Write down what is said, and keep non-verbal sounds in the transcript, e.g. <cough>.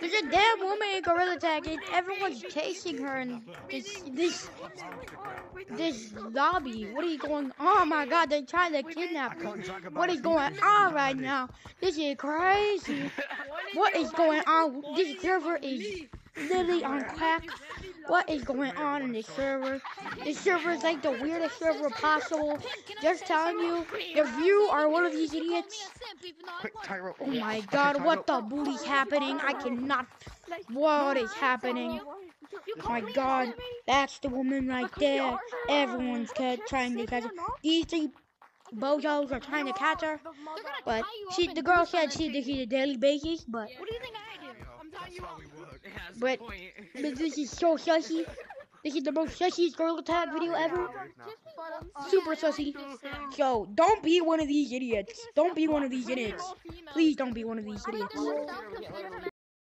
There's a damn woman in Gorilla Tag and everyone's chasing her in this this this lobby. What are you going Oh my god, they're trying to kidnap her. What is going on right now? This is crazy. What is going on? This server is literally on crack. What is going on in this server? This server is like the weirdest server possible. Just telling you, if you are one of these idiots, oh my god, what the bully's happening? I cannot. What is happening? Oh my god, that's the woman right there. Everyone's trying to catch her. These three bozos are trying to catch her, but she, the girl said she did it a daily basis, but What do you think But- but <laughs> this is so sussy. This is the most sussiest Gorilla Tag video ever. Super sussy. So don't be one of these idiots. Don't be one of these idiots. Please don't be one of these idiots.